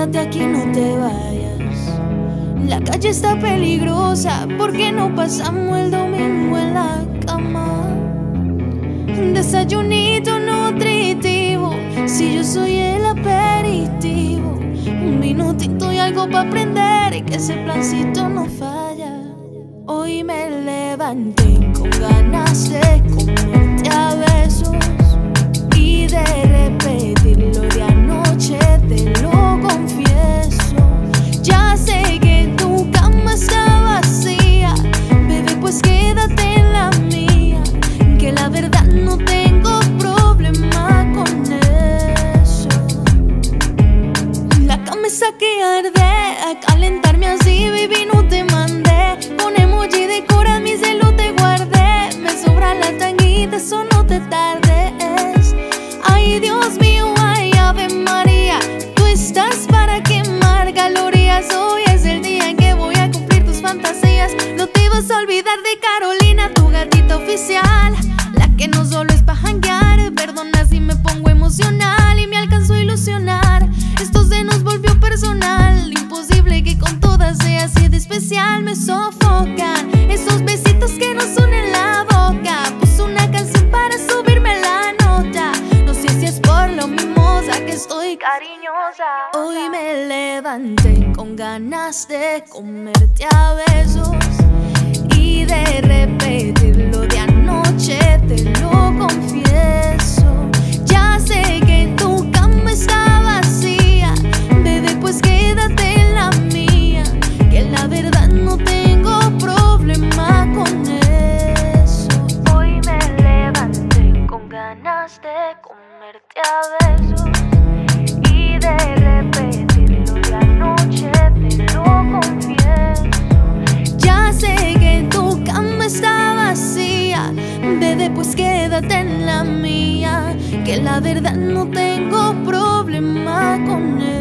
quédate aquí, no te vayas. La calle está peligrosa, ¿por qué no pasamos el domingo en la cama? Desayunito nutritivo, si yo soy el aperitivo. Un minutito y algo para aprender y que ese plancito no falla. Hoy me levanté con ganas Carolina, tu gatita oficial. La que no solo es pa' janguear. Perdona si me pongo emocional y me alcanzo a ilusionar. Esto se nos volvió personal. Imposible que con todas sea así de especial. Me sofocan esos besitos que nos unen la boca. Puse una canción para subirme la nota. No sé si es por lo mimosa que estoy cariñosa. Hoy me levanté con ganas de comerte a besos de comerte a besos y de repetirlo de anoche, te lo confieso. Ya sé que tu cama está vacía, bebé, pues quédate en la mía. Que la verdad no tengo problema con eso.